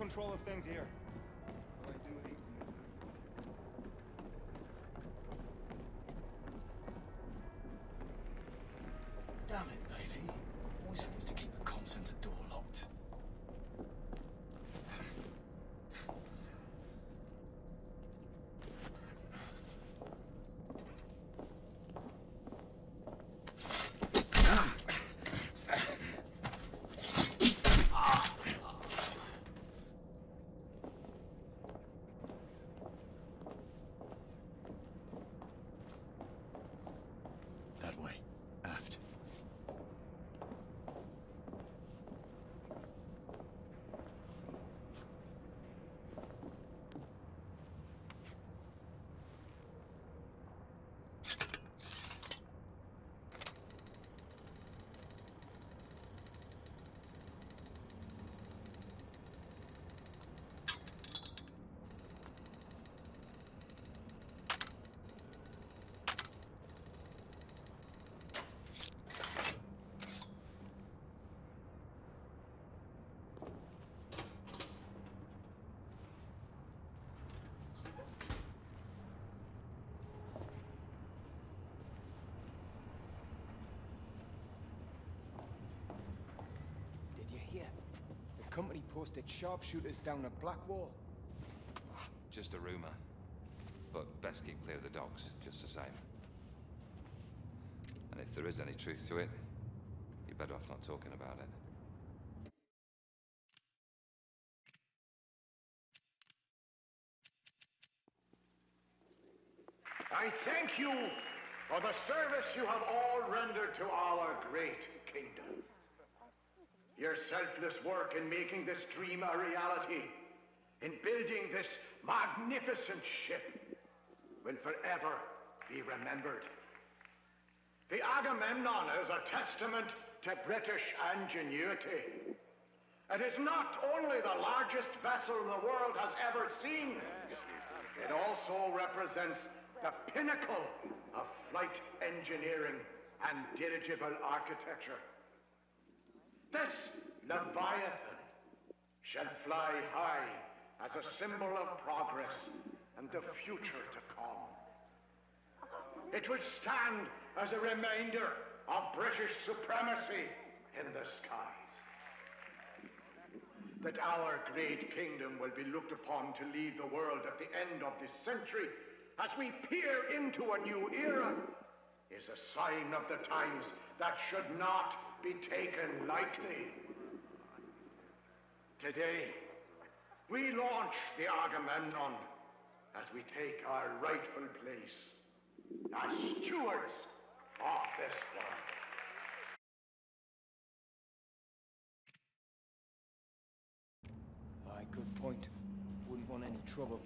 control of things here. Damn it, Bailey. Always forgets to keep the comps and the door locked. That way. Aft. Did you hear? The company posted sharpshooters down the Blackwall. Just a rumor. But best keep clear of the docks, just the same. And if there is any truth to it, you're better off not talking about it. I thank you for the service you have all rendered to our great kingdom. Your selfless work in making this dream a reality, in building this magnificent ship, will forever be remembered. The Agamemnon is a testament to British ingenuity. It is not only the largest vessel the world has ever seen, it also represents the pinnacle of flight engineering and dirigible architecture. This Leviathan shall fly high as a symbol of progress and the future to come. It will stand as a reminder of British supremacy in the skies. That our great kingdom will be looked upon to lead the world at the end of this century as we peer into a new era is a sign of the times that should not be taken lightly. Today, we launch the Agamemnon as we take our rightful place as stewards of this world. Aye, good point. Wouldn't want any trouble.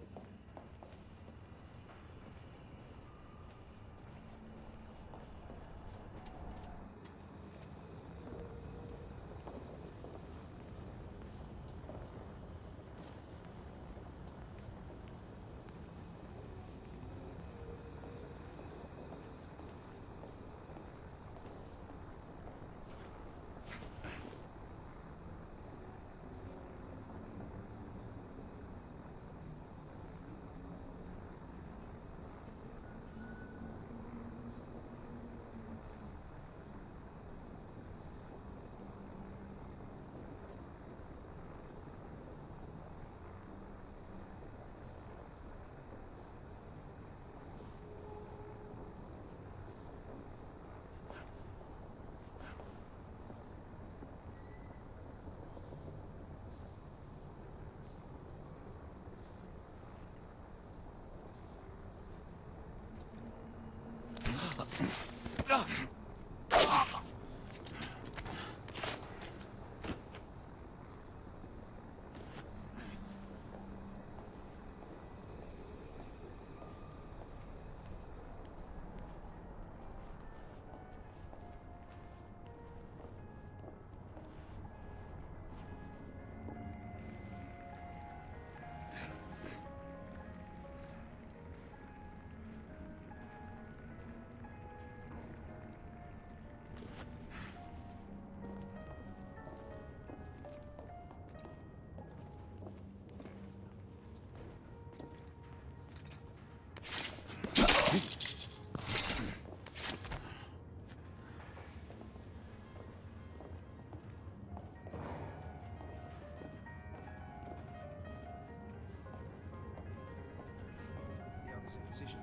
In position.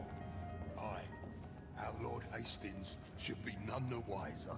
Aye. Our Lord Hastings should be none the wiser.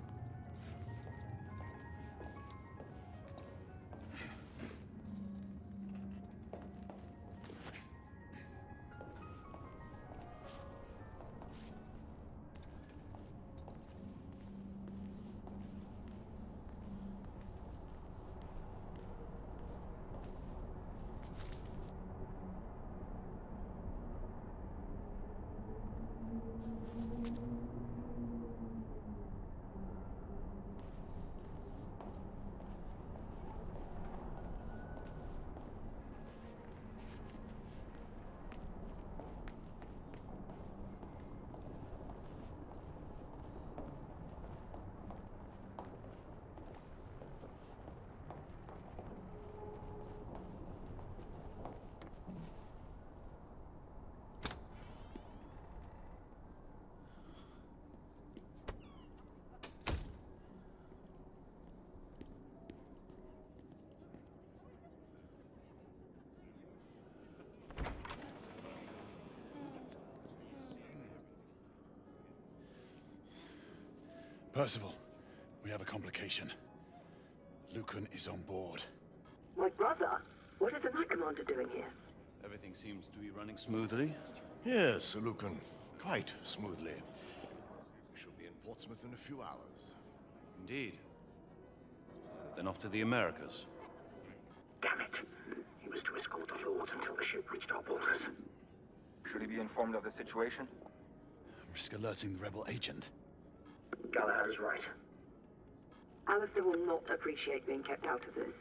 Percival, we have a complication. Lucan is on board. My brother? What is the Night Commander doing here? Everything seems to be running smoothly. Yes, Sir Lucan. Quite smoothly. We shall be in Portsmouth in a few hours. Indeed. Then off to the Americas. Damn it. He was to escort the Lord until the ship reached our borders. Should he be informed of the situation? Risk alerting the rebel agent. Galahad is right. Alistair will not appreciate being kept out of this.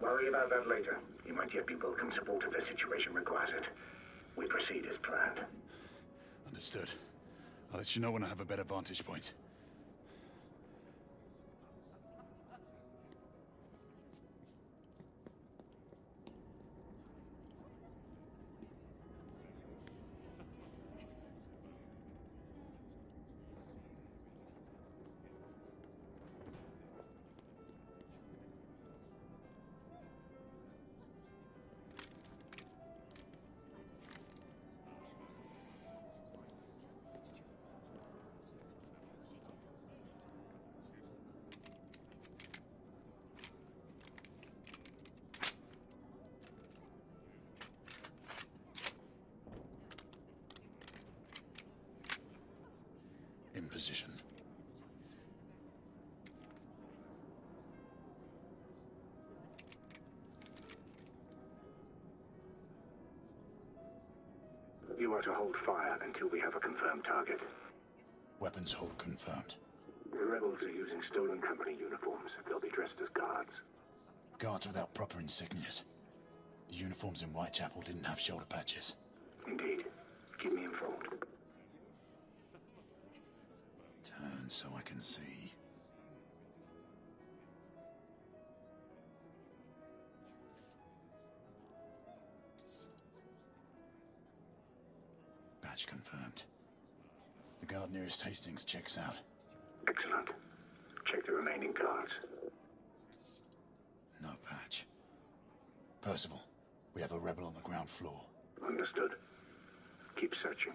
Worry about that later. You might yet be welcome support if the situation requires it. We proceed as planned. Understood. I'll let you know when I have a better vantage point. Position. You are to hold fire until we have a confirmed target. Weapons hold confirmed. The rebels are using stolen company uniforms. They'll be dressed as guards. Guards without proper insignias. The uniforms in Whitechapel didn't have shoulder patches. Indeed. Keep me informed. Turn so I can see. Badge confirmed. The guard nearest Hastings checks out. Excellent. Check the remaining guards. No patch. Percival, we have a rebel on the ground floor. Understood. Keep searching.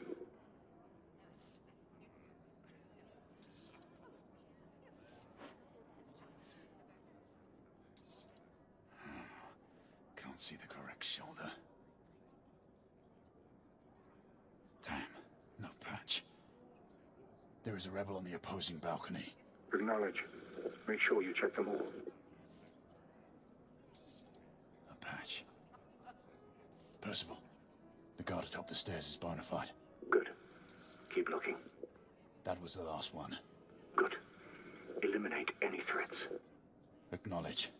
Can't see the correct shoulder. Damn, no patch. There is a rebel on the opposing balcony. Acknowledge. Make sure you check them all. A patch. Percival, the guard atop the stairs is bona fide. Good. Keep looking. That was the last one. Good. Eliminate any threats. Acknowledge.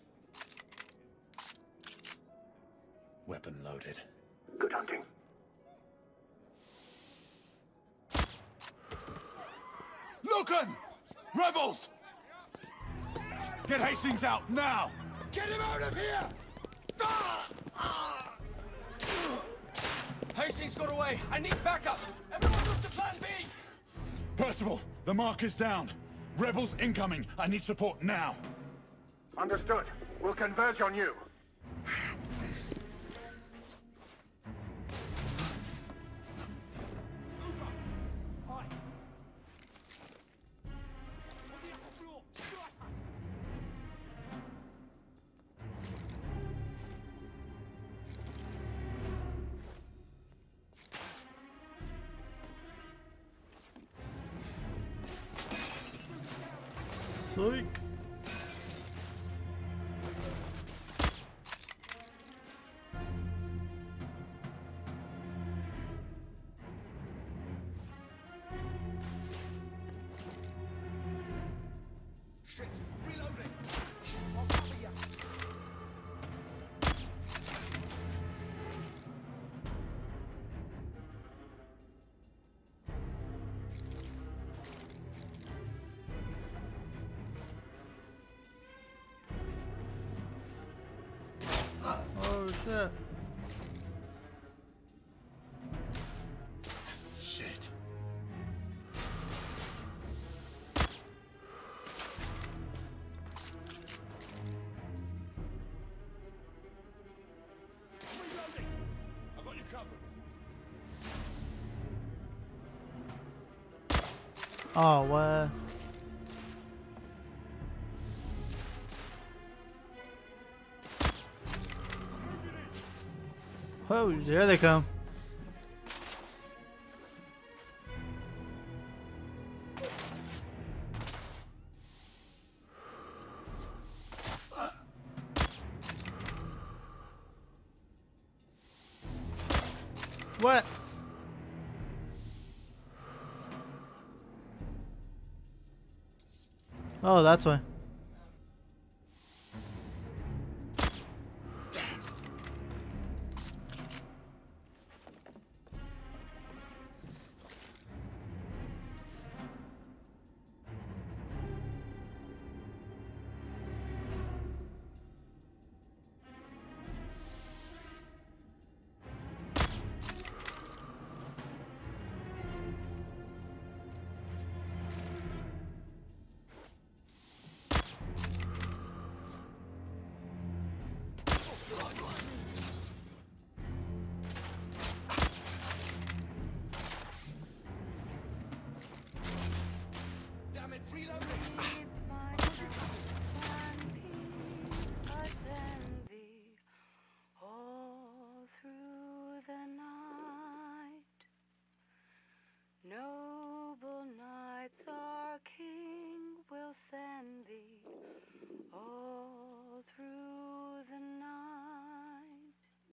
Weapon loaded. Good hunting. Lucan! Rebels! Get Hastings out now! Get him out of here! Ah! Hastings got away. I need backup. Everyone move to plan B. Percival, the mark is down. Rebels incoming. I need support now. Understood. We'll converge on you. Psych! Oh, what? Oh, there they come. What? Oh, that's why.